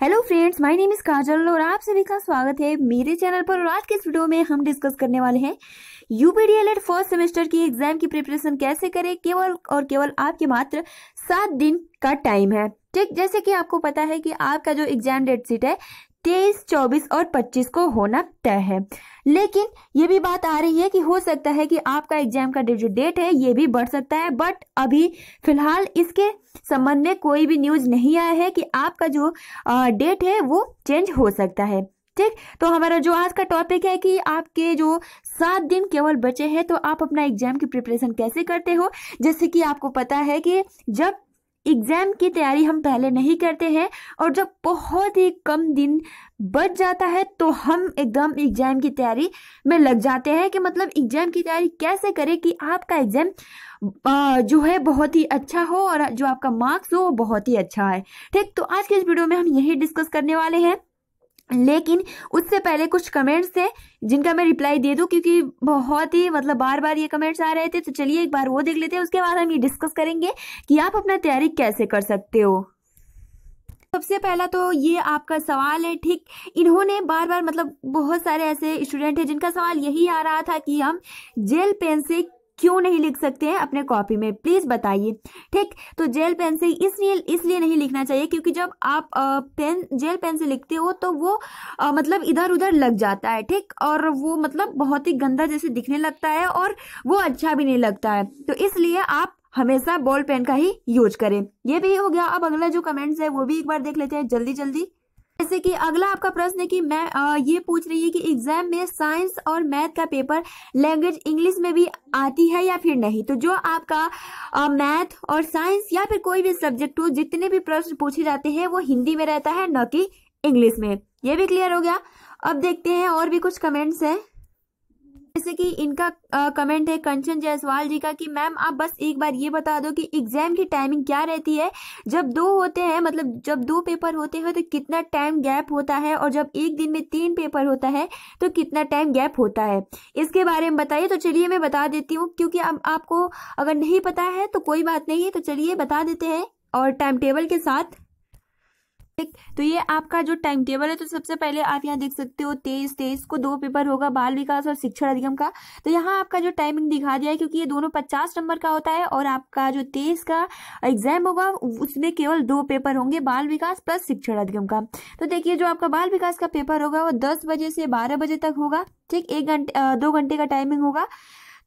Hello friends my name is Kajal और आप सभी का स्वागत है मेरे चैनल पर और आज के इस वीडियो में हम डिस्कस करने वाले हैं यूपीडीएलएड फ़र्स्ट सेमेस्टर की एग्ज़ाम की प्रिपरेशन कैसे करें? केवल और केवल आपके मात्र सात दिन का टाइम है। ठीक, जैसे कि आपको पता है कि आपका जो एग्ज़ाम डेट सीट है तेईस, चौबीस और पच्चीस को होना तय है। लेकिन ये भी बात आ रही है कि हो सकता है कि आपका एग्ज़ाम का जो डेट है, ये भी बढ़ सकता है, बट अभी फ़िलहाल इसके संबंध में कोई भी न्यूज़ नहीं आया है कि आपका जो डेट है वो चेंज हो सकता है। ठीक? तो हमारा जो आज का टॉपिक है कि आपके जो सात दिन केवल बचे हैं तो आप अपना एग्ज़ाम की प्रिपरेशन कैसे करते हो? जैसे कि आपको पता है कि जब एग्ज़ाम की तैयारी हम पहले नहीं करते हैं और जब बहुत ही कम दिन बच जाता है तो हम एकदम एग्ज़ाम की तैयारी में लग जाते हैं कि मतलब एग्ज़ाम की तैयारी कैसे करें कि आपका एग्ज़ाम जो है बहुत ही अच्छा हो और जो आपका मार्क्स हो वो बहुत ही अच्छा है ठीक तो आज के इस वीडियो में हम यही डिस्कस करने वाले हैं। लेकिन उससे पहले कुछ कमेंट्स थे, जिनका मैं रिप्लाई दे दूँ, क्योंकि बहुत ही मतलब बार बार ये कमेंट्स आ रहे थे। तो चलिए एक बार वो देख लेते हैं, उसके बाद हम ये डिस्कस करेंगे कि आप अपना तैयारी कैसे कर सकते हो। सबसे पहला तो ये आपका सवाल है, ठीक, इन्होंने बार बार मतलब बहुत सारे ऐसे स्टूडेंट हैं जिनका सवाल यही आ रहा था कि हम जेल पेन से क्यों नहीं लिख सकते हैं अपने कॉपी में? प्लीज़ बताइए। ठीक तो जेल पेन से इसलिए इसलिए नहीं लिखना चाहिए क्योंकि जब आप पेन जेल पेन से लिखते हो तो वो आ, मतलब इधर उधर लग जाता है ठीक? और वो मतलब बहुत ही गंदा जैसे दिखने लगता है और वो अच्छा भी नहीं लगता है। तो इसलिए आप हमेशा बॉल पेन का ही यूज़ करें। ये भी हो गया। अब अगला जो कमेंट्स है वो भी एक बार देख लेते हैं। जल्दी जल्दी जैसे कि अगला आपका प्रश्न है कि मैं आ, ये पूछ रही है कि एग्ज़ाम में साइंस और मैथ का पेपर लैंग्वेज इंग्लिश में भी आती है या फिर नहीं? तो जो आपका मैथ और साइंस या फिर कोई भी सब्जेक्ट हो जितने भी प्रश्न पूछे जाते हैं वो हिंदी में रहता है न कि इंग्लिश में। ये भी क्लियर हो गया? अब देखते हैं और भी कुछ कमेंट्स हैं। जैसे कि इनका आ, कमेंट है कंचन जायसवाल जी का कि मैम आप बस एक बार ये बता दो कि एग्ज़ाम की टाइमिंग क्या रहती है? जब दो होते हैं मतलब जब दो पेपर होते हैं तो कितना टाइम गैप होता है और जब एक दिन में तीन पेपर होता है तो कितना टाइम गैप होता है? इसके बारे में बताइए तो चलिए मैं बता देती हूँ क्योंकि अब आपको अगर नहीं पता है तो कोई बात नहीं है तो चलिए बता देते हैं और टाइम टेबल के साथ ठीक? तो ये आपका जो टाइम टेबल है तो सबसे पहले आप यहाँ देख सकते हो, तेईस तेईस को दो पेपर होगा, बाल विकास और शिक्षण अधिगम का। तो यहाँ आपका जो टाइमिंग दिखा दिया है, क्योंकि ये दोनों पचास नंबर का होता है, और आपका जो तेईस का एग्ज़ाम होगा, उसमें केवल दो पेपर होंगे, बाल विकास प्लस शिक्षण अधिगम का। तो देखिए, जो आपका बाल विकास का पेपर होगा, वो दस बजे से बारह बजे तक होगा, ठीक? एक घंटे दो घंटे का टाइमिंग होगा।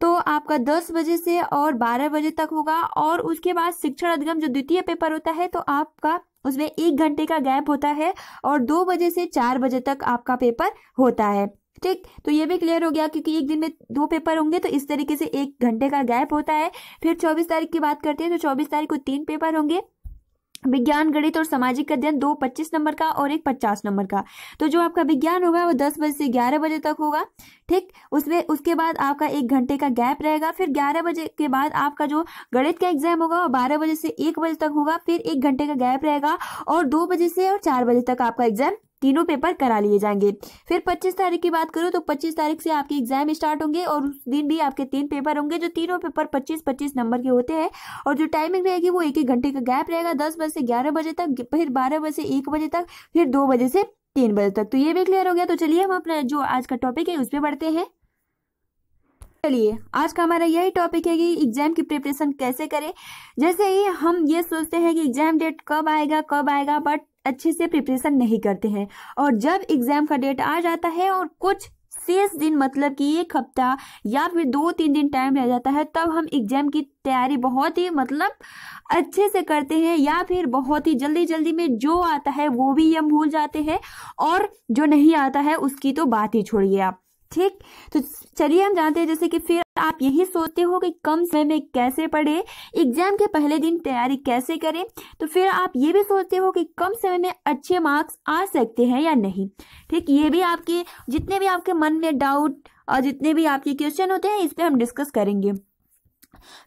तो आपका दस बजे से और बारह बजे तक होगा, और उसके बाद शिक्षण अधिगम जो द्वितीय पेपर होता है तो आपका उसमें एक घंटे का गैप होता है और दो बजे से चार बजे तक आपका पेपर होता है। ठीक तो ये भी क्लियर हो गया क्योंकि एक दिन में दो पेपर होंगे तो इस तरीके से एक घंटे का गैप होता है। फिर चौबीस तारीख की बात करते हैं तो चौबीस तारीख को तीन पेपर होंगे। विज्ञान, गणित और सामाजिक अध्ययन दो पच्चीस नंबर का और एक पचास नंबर का। तो जो आपका विज्ञान होगा, वो दस बजे से ग्यारह बजे तक होगा, ठीक? उसमें, उसके बाद आपका एक घंटे का गैप रहेगा, फिर ग्यारह बजे के बाद आपका जो गणित का एग्ज़ाम होगा, वो बारह बजे से एक बजे तक होगा, फिर एक घंटे का गैप रहेगा और दो बजे से और चार बजे तक आपका एग्ज़ाम तीनों पेपर करा लिए जाएँगे। फिर 25 तारीख की बात करूँ तो 25 तारीख से आपके एग्ज़ाम स्टार्ट होंगे और उस दिन भी आपके तीन पेपर होंगे जो तीनों पेपर 25 25 नंबर के होते हैं और जो टाइमिंग रहेगी वो एक एक घंटे का गैप रहेगा, दस बजे से ग्यारह बजे तक, फिर बारह बजे से एक बजे तक, फिर दो बजे से तीन बजे तक। तो ये भी क्लियर हो गया। तो चलिए हम अपना जो आज का टॉपिक है उस पर बढ़ते हैं। चलिए, आज का हमारा यही टॉपिक है कि एग्ज़ाम की प्रिपरेशन कैसे करें। जैसे ही हम ये सोचते हैं कि एग्ज़ाम डेट कब आएगा कब आएगा बट अच्छे से प्रिपरेशन नहीं करते हैं। और जब एग्ज़ाम का डेट आ जाता है और कुछ शेष दिन मतलब कि एक हफ़्ता या फिर दो तीन दिन टाइम रह जाता है, तब हम एग्ज़ाम की तैयारी बहुत ही मतलब अच्छे से करते हैं या फिर बहुत ही जल्दी जल्दी में जो आता है वो भी हम भूल जाते हैं और जो नहीं आता है उसकी तो बात ही छोड़िए आप। ठीक? तो चलिए हम जानते हैं जैसे कि फिर आप यही सोचते हो कि कम समय में कैसे पढ़े? एग्ज़ाम के पहले दिन तैयारी कैसे करें? तो फिर आप ये भी सोचते हो कि कम समय में अच्छे मार्क्स आ सकते हैं या नहीं? ठीक, ये भी आपके, जितने भी आपके मन में डाउट और जितने भी आपके क्वेश्चन होते हैं, इस पर हम डिस्कस करेंगे।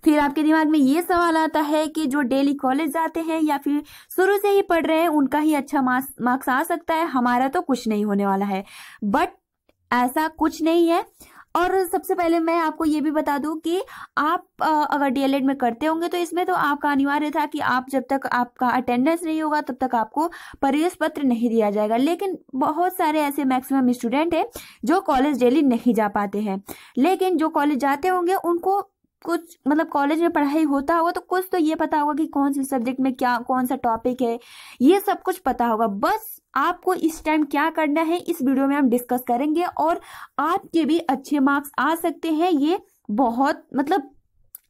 फिर आपके दिमाग में ये सवाल आता है कि जो डेली कॉलेज जाते हैं या फिर शुरू से ही पढ़ रहे हैं, उनका ही अच्छा मार्क्स आ सकता है। हमारा तो कुछ नहीं होने वाला है। बट ऐसा कुछ नहीं है। और सबसे पहले मैं आपको ये भी बता दूँ कि आप अगर डीएलएड में करते होंगे तो इसमें तो आपका अनिवार्य था कि आप जब तक आपका अटेंडेंस नहीं होगा तब तक आपको प्रवेश पत्र नहीं दिया जाएगा। लेकिन बहुत सारे ऐसे मैक्सिमम स्टूडेंट हैं जो कॉलेज डेली नहीं जा पाते हैं। लेकिन जो कॉलेज जाते होंगे, उनको कुछ मतलब कॉलेज में पढ़ाई होता होगा तो कुछ तो ये पता होगा कि कौन से सब्जेक्ट में क्या, कौन सा टॉपिक है। ये सब कुछ पता होगा। बस आपको इस टाइम क्या करना है, इस वीडियो में हम डिस्कस करेंगे और आपके भी अच्छे मार्क्स आ सकते हैं। ये बहुत मतलब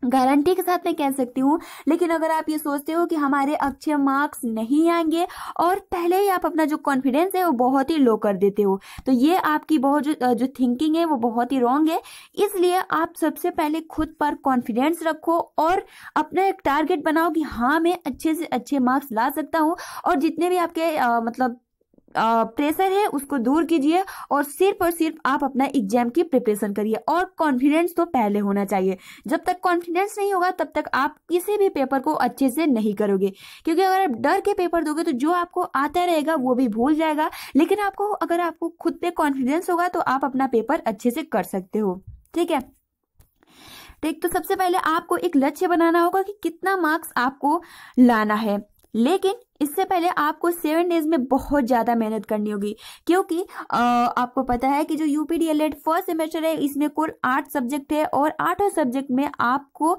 गारंटी के साथ मैं कह सकती हूँ लेकिन अगर आप ये सोचते हो कि हमारे अच्छे मार्क्स नहीं आएँगे और पहले ही आप अपना जो कॉन्फिडेंस है वो बहुत ही लो कर देते हो तो ये आपकी बहुत जो जो थिंकिंग है वो बहुत ही रॉन्ग है। इसलिए आप सबसे पहले खुद पर कॉन्फिडेंस रखो और अपना एक टारगेट बनाओ कि हाँ मैं अच्छे से अच्छे मार्क्स ला सकता हूँ और जितने भी आपके आ, मतलब प्रेशर है, उसको दूर कीजिए और सिर्फ़ और सिर्फ़ आप अपना एग्ज़ाम की प्रिपरेशन करिए और कॉन्फिडेंस तो पहले होना चाहिए। जब तक कॉन्फिडेंस नहीं होगा, तब तक आप किसी भी पेपर को अच्छे से नहीं करोगे। क्योंकि अगर आप डर के पेपर दोगे तो जो आपको आता रहेगा, वो भी भूल जाएगा। लेकिन आपको, अगर आपको खुद पे कॉन्फिडेंस होगा तो आप अपना पेपर अच्छे से कर सकते हो। ठीक है? ठीक तो सबसे पहले आपको एक लक्ष्य बनाना होगा कि कितना मार्क्स आपको लाना है। लेकिन इससे पहले आपको सेवन डेज़ में बहुत ज़्यादा मेहनत करनी होगी क्योंकि आ, आपको पता है कि जो UP D L first semester है इसमें कुल आठ सब्जेक्ट है और आठों सब्जेक्ट में आपको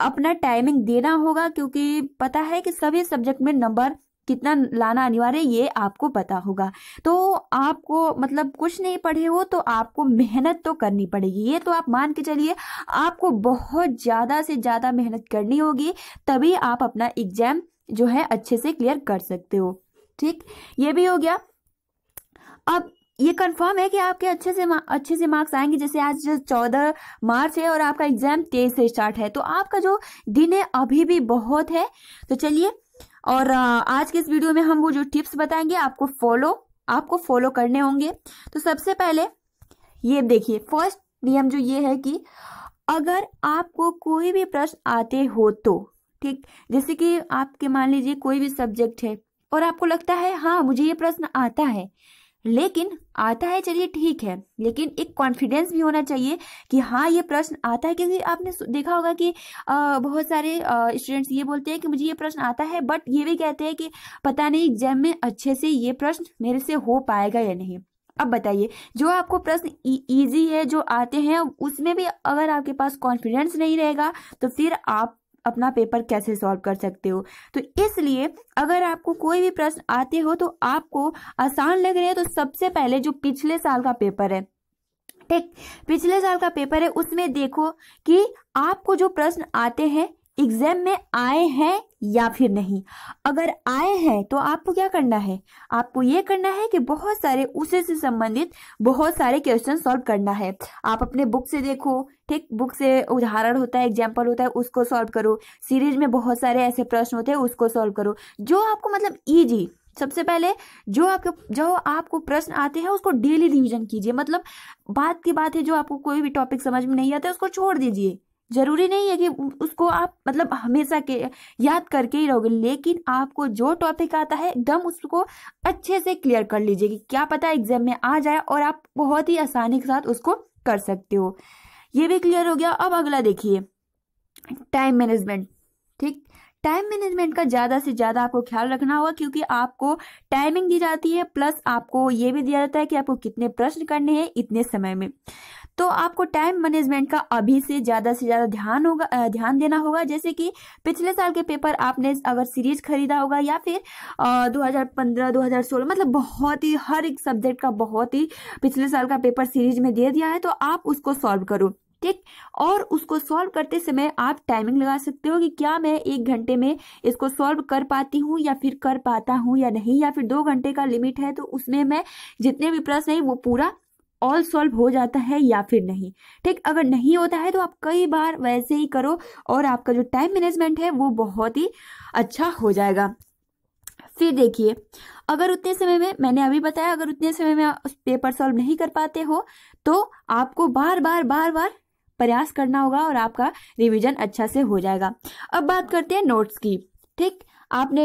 अपना टाइमिंग देना होगा क्योंकि पता है कि सभी सब्जेक्ट में नंबर कितना लाना अनिवार्य ये आपको पता होगा। तो आपको मतलब कुछ नहीं पढ़े हो तो आपको मेहनत तो करनी पड़ेगी। ये तो आप मान के चलिए आपको बहुत ज़्यादा से ज़्यादा मेहनत करनी होगी तभी आप अपना एग्ज़ाम जो है अच्छे से क्लियर कर सकते हो। ठीक? ये भी हो गया। अब ये कंफर्म है कि आपके अच्छे से अच्छे से मार्क्स आएँगे। जैसे आज चौदह मार्च है और आपका एग्ज़ाम तेईस से स्टार्ट है। तो आपका जो दिन है अभी भी बहुत है। तो चलिए, और आज के इस वीडियो में हम वो जो टिप्स बताएँगे, आपको फॉलो आपको फॉलो करने होंगे। तो सबसे पहले ये देखिए फ़र्स्ट नियम जो ये है कि अगर आपको कोई भी प्रश्न आते हो तो ठीक जैसे कि आपके मान लीजिए कोई भी सब्जेक्ट है और आपको लगता है हाँ मुझे ये प्रश्न आता है। लेकिन आता है चलिए ठीक है लेकिन एक कॉन्फिडेंस भी होना चाहिए कि हाँ ये प्रश्न आता है क्योंकि आपने देखा होगा कि आ, बहुत सारे स्टूडेंट्स ये बोलते हैं कि मुझे ये प्रश्न आता है बट ये भी कहते हैं कि पता नहीं एग्ज़ाम में अच्छे से ये प्रश्न मेरे से हो पाएगा या नहीं। अब बताइए जो आपको प्रश्न इजी है जो आते हैं उसमें भी अगर आपके पास कॉन्फिडेंस नहीं रहेगा तो फिर आप अपना पेपर कैसे सॉल्व कर सकते हो? तो इसलिए अगर आपको कोई भी प्रश्न आते हो तो आपको आसान लग रहे हैं तो सबसे पहले जो पिछले साल का पेपर है, ठीक? पिछले साल का पेपर है, उसमें देखो कि आपको जो प्रश्न आते हैं, एग्ज़ाम में आए हैं या फिर नहीं। अगर आए हैं तो आपको क्या करना है? आपको ये करना है कि बहुत सारे उसे से संबंधित बहुत सारे क्वेश्चन सॉल्व करना है। आप अपने बुक से देखो, ठीक? बुक से उदाहरण होता है एग्ज़ाम्पल होता है, उसको सॉल्व करो। सीरीज़ में बहुत सारे ऐसे प्रश्न होते हैं, उसको सॉल्व करो। जो आपको मतलब ईजी सबसे पहले जो आपके, जो आपको प्रश्न आते हैं, उसको डेली रिवीजन कीजिए। मतलब बात की बात है, जो आपको कोई भी टॉपिक समझ में नहीं आता है, उसको छोड़ दीजिए। ज़रूरी नहीं है कि उसको आप मतलब हमेशा के, याद करके ही रहोगे, लेकिन आपको जो टॉपिक आता है, एकदम उसको अच्छे से क्लियर कर लीजिए कि क्या पता एग्ज़ाम में आ जाए और आप बहुत ही आसानी के साथ उसको कर सकते हो। ये भी क्लियर हो गया। अब अगला देखिए। टाइम मैनेजमेंट ठीक? टाइम मैनेजमेंट का ज़्यादा से ज़्यादा आपको ख्याल रखना होगा क्योंकि आपको टाइमिंग दी जाती है प्लस आपको ये भी दिया जाता है कि आपको कितने प्रश्न करने हैं इतने समय में। तो आपको टाइम मैनेजमेंट का अभी से ज़्यादा से ज़्यादा ध्यान होगा ध्यान देना होगा। जैसे कि पिछले साल के पेपर आपने अगर सीरीज़ खरीदा होगा या फिर दो हज़ार पंद्रह, दो हज़ार सोलह मतलब बहुत ही, हर एक सब्जेक्ट का बहुत ही पिछले साल का पेपर सीरीज़ में दे दिया है तो आप उसको सॉल्व करो, ठीक? और उसको सॉल्व करते समय आप टाइमिंग लगा सकते हो कि क्या मैं एक घंटे में इसको सॉल्व कर पाती हूँ या फिर कर पाता हूँ या नहीं, या फिर दो घंटे का लिमिट है तो उसमें मैं जितने भी प्रश्न है वो पूरा ऑल सॉल्व हो जाता है या फिर नहीं। ठीक, अगर नहीं होता है तो आप कई बार वैसे ही करो और आपका जो टाइम मैनेजमेंट है वो बहुत ही अच्छा हो जाएगा। फिर देखिए, अगर उतने समय में, मैंने अभी बताया, अगर उतने समय में पेपर सॉल्व नहीं कर पाते हो तो आपको बार बार बार बार प्रयास करना होगा और आपका रिवीजन अच्छा से हो जाएगा। अब बात करते हैं नोट्स की। ठीक आपने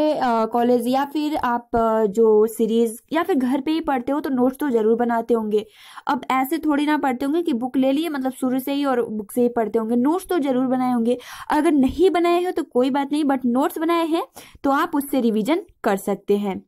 कॉलेज या फिर आप जो सीरीज़ या फिर घर पे ही पढ़ते हो तो नोट्स तो ज़रूर बनाते होंगे। अब ऐसे थोड़ी ना पढ़ते होंगे कि बुक ले लिए मतलब शुरू से ही और बुक से ही पढ़ते होंगे। नोट्स तो ज़रूर बनाए होंगे। अगर नहीं बनाए हो तो कोई बात नहीं बट नोट्स बनाए हैं तो आप उससे रिविजन कर सकते हैं।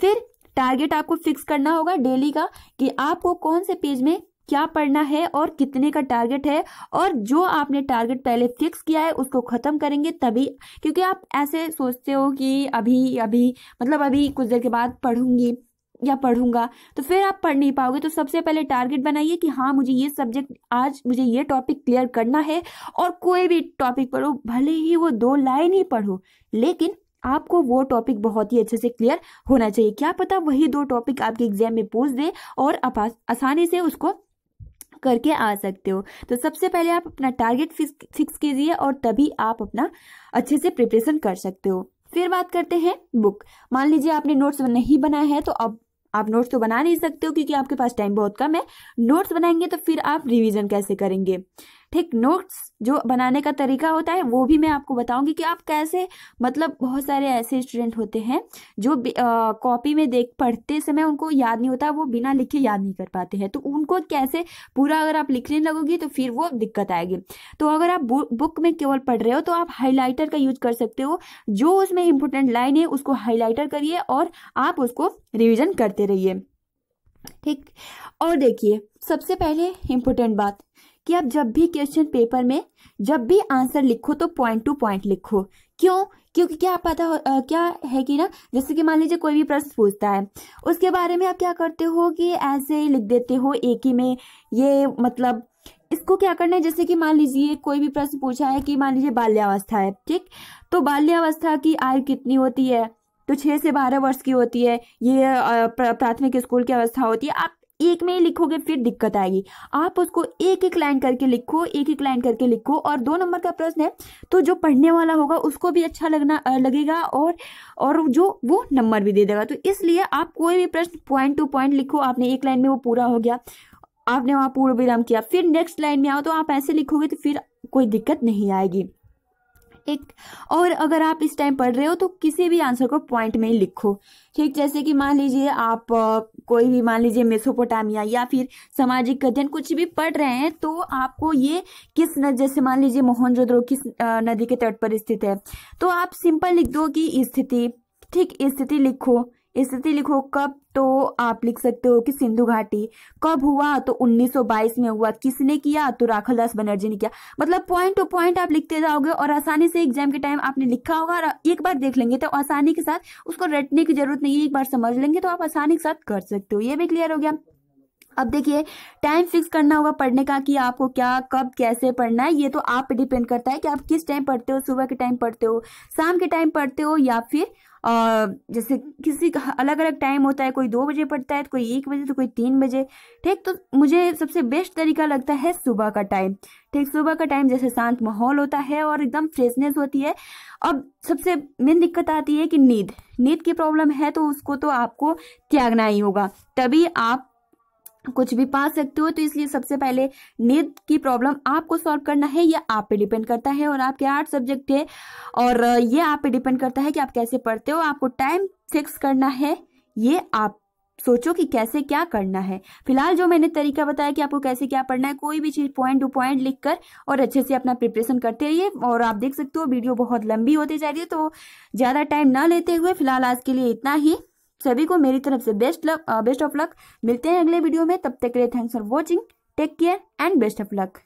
फिर टारगेट आपको फिक्स करना होगा डेली का कि आपको कौन से पेज में क्या पढ़ना है और कितने का टारगेट है और जो आपने टारगेट पहले फिक्स किया है उसको ख़त्म करेंगे तभी, क्योंकि आप ऐसे सोचते हो कि अभी अभी मतलब अभी कुछ देर के बाद पढ़ूँगी या पढ़ूँगा तो फिर आप पढ़ नहीं पाओगे। तो सबसे पहले टारगेट बनाइए कि हाँ मुझे ये सब्जेक्ट आज मुझे ये टॉपिक क्लियर करना है और कोई भी टॉपिक पढ़ो, भले ही वो दो लाइन ही पढ़ो, लेकिन आपको वो टॉपिक बहुत ही अच्छे से क्लियर होना चाहिए। क्या पता वही दो टॉपिक आपके एग्ज़ाम में पूछ दे और आप आसानी से उसको करके आ सकते हो। तो सबसे पहले आप अपना टारगेट फिक्स कीजिए और तभी आप अपना अच्छे से प्रिपरेशन कर सकते हो। फिर बात करते हैं बुक मान लीजिए आपने नोट्स नहीं बनाए हैं तो अब आप नोट्स तो बना नहीं सकते हो क्योंकि आपके पास टाइम बहुत कम है। नोट्स बनाएँगे तो फिर आप रिवीजन कैसे करेंगे? ठीक नोट्स जो बनाने का तरीका होता है, वो भी मैं आपको बताऊँगी कि आप कैसे मतलब बहुत सारे ऐसे स्टूडेंट होते हैं, जो कॉपी में देख, पढ़ते समय उनको याद नहीं होता, वो बिना लिखे याद नहीं कर पाते हैं। तो उनको कैसे पूरा अगर आप लिखने लगोगी तो फिर वो दिक्कत आएगी। तो अगर आप बुक में केवल पढ़ रहे हो तो आप हाईलाइटर का यूज़ कर सकते हो। जो उसमें इंपॉर्टेंट लाइन है, उसको हाईलाइटर करिए और आप उसको रिविजन करते रहिए। ठीक? और देखिए, सबसे पहले इंपॉर्टेंट बात। कि आप जब भी क्वेश्चन पेपर में जब भी आंसर लिखो तो पॉइंट टू पॉइंट लिखो। क्यों? क्योंकि क्या पता आ, क्या है कि ना जैसे कि मान लीजिए कोई भी प्रश्न पूछता है उसके बारे में आप क्या करते हो कि ऐसे ही लिख देते हो एक ही में ये मतलब इसको क्या करना है? जैसे कि मान लीजिए कोई भी प्रश्न पूछा है कि मान लीजिए बाल्यावस्था है ठीक? तो बाल्यावस्था की आयु कितनी होती है? तो छह से बारह वर्ष की होती है ये प्राथमिक स्कूल की अवस्था होती है। आप एक में ही लिखोगे, फिर दिक्कत आएगी। आप उसको एक एक लाइन करके लिखो, एक एक लाइन करके लिखो और दो नंबर का प्रश्न है तो जो पढ़ने वाला होगा उसको भी अच्छा लगना लगेगा और और जो वो नंबर भी दे देगा। तो इसलिए आप कोई भी प्रश्न पॉइंट टू पॉइंट लिखो, आपने एक लाइन में वो पूरा हो गया, आपने वहाँ पूर्ण विराम किया। फिर नेक्स्ट लाइन में आओ तो आप ऐसे लिखोगे तो फिर कोई दिक्कत नहीं आएगी। एक, और अगर आप इस टाइम पढ़ रहे हो तो किसी भी आंसर को पॉइंट में लिखो। ठीक, जैसे कि मान लीजिए आप कोई भी मान लीजिए मेसोपोटामिया या फिर सामाजिक अध्ययन कुछ भी पढ़ रहे हैं तो आपको ये किस न, जैसे मान लीजिए मोहनजोद्रो किस नदी के तट पर स्थित है तो आप सिंपल लिख दो कि स्थिति, ठीक, स्थिति लिखो। स्थिति लिखो, कब तो आप लिख सकते हो कि सिंधु घाटी कब हुआ तो 1922 में हुआ, किसने किया तो राखल दास बनर्जी ने किया। मतलब पॉइंट टू पॉइंट आप लिखते जाओगे और आसानी से एग्ज़ाम के टाइम आपने लिखा होगा और एक बार देख लेंगे तो आसानी के साथ उसको रटने की ज़रूरत नहीं है, एक बार समझ लेंगे तो आप आसानी के साथ कर सकते हो। ये भी क्लियर हो गया। अब देखिए टाइम फिक्स करना होगा, पढ़ने का कि आपको क्या, कब, कैसे पढ़ना है, ये तो आप पे डिपेंड करता है कि आप किस टाइम पढ़ते हो, सुबह के टाइम पढ़ते हो, शाम के टाइम पढ़ते हो या फिर जैसे किसी का अलग अलग टाइम होता है, कोई दो बजे पढ़ता है तो कोई एक बजे तो कोई तीन बजे। ठीक तो मुझे सबसे बेस्ट तरीका लगता है सुबह का टाइम ठीक, सुबह का टाइम जैसे शांत माहौल होता है और एकदम फ्रेशनेस होती है। अब सबसे मेन दिक्कत आती है कि नींद। नींद की प्रॉब्लम है तो उसको तो आपको त्यागना ही होगा। तभी आप कुछ भी पा सकते हो तो इसलिए सबसे पहले नींद की प्रॉब्लम आपको सॉल्व करना है, ये आप पे डिपेंड करता है और आपके आठ सब्जेक्ट है और ये आप पे डिपेंड करता है कि आप कैसे पढ़ते हो, आपको टाइम फिक्स करना है, ये आप सोचो कि कैसे क्या करना है। फ़िलहाल जो मैंने तरीका बताया कि आपको कैसे क्या पढ़ना है, कोई भी चीज़ पॉइंट टू पॉइंट लिखकर और अच्छे से अपना प्रिपरेशन करते रहिए और आप देख सकते हो वीडियो बहुत लंबी होती जा रही है तो ज़्यादा टाइम ना लेते हुए फ़िलहाल आज के लिए इतना ही। सभी को मेरी तरफ़ से best luck best of luck मिलते हैं अगले वीडियो में. तब तक के लिए thanks for watching take care and best of luck